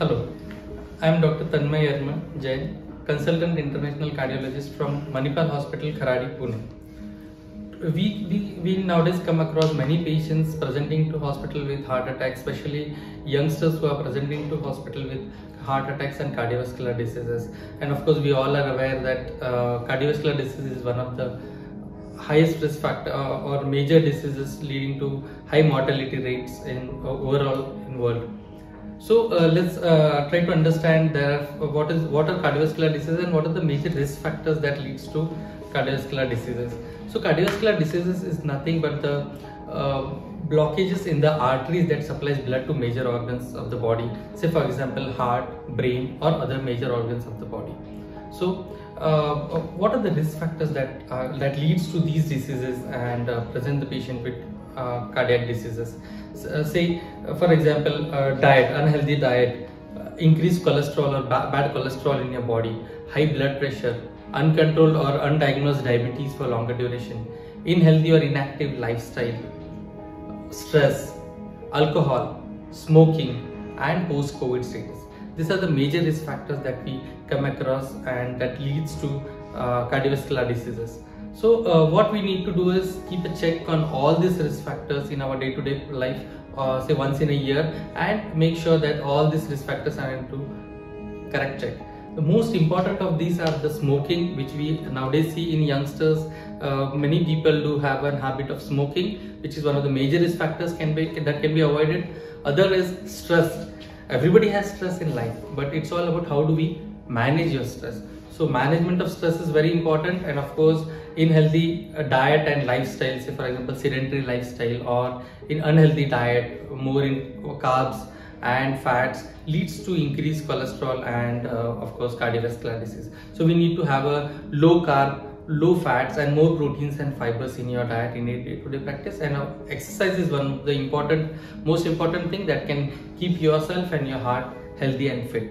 I am Dr. Tanmai Yermal Jain, consultant international cardiologist from Manipal Hospital, Kharadi, Pune. We, we, we nowadays come across many patients presenting to hospital with heart attacks, especially youngsters who are presenting to hospital with heart attacks and cardiovascular diseases. And of course, we all are aware that uh, cardiovascular disease is one of the highest risk factor uh, or major diseases leading to high mortality rates in uh, overall in world. So uh, let's uh, try to understand there what is what are cardiovascular diseases and what are the major risk factors that leads to cardiovascular diseases. So cardiovascular diseases is nothing but the uh, blockages in the arteries that supplies blood to major organs of the body. Say for example heart, brain or other major organs of the body. So uh, what are the risk factors that uh, that leads to these diseases and uh, present the patient with uh, cardiac diseases? Uh, say, uh, for example, diet, unhealthy diet, increased cholesterol or ba bad cholesterol in your body, high blood pressure, uncontrolled or undiagnosed diabetes for longer duration, unhealthy or inactive lifestyle, stress, alcohol, smoking, and post-COVID status. These are the major risk factors that we come across and that leads to uh, cardiovascular diseases. So uh, what we need to do is keep a check on all these risk factors in our day-to-day -day life, uh, say once in a year, and make sure that all these risk factors are into correct check. The most important of these are the smoking, which we nowadays see in youngsters. Uh, many people do have a habit of smoking, which is one of the major risk factors can be that can be avoided. Other is stress. Everybody has stress in life, but it's all about how do we manage your stress. So management of stress is very important, and of course, in healthy uh, diet and lifestyle, say for example, sedentary lifestyle or in unhealthy diet, more in carbs and fats leads to increased cholesterol and uh, of course cardiovascular disease. So we need to have a low carb, low fats and more proteins and fibers in your diet in a day-to-day -day practice and uh, exercise is one of the important, most important thing that can keep yourself and your heart healthy and fit.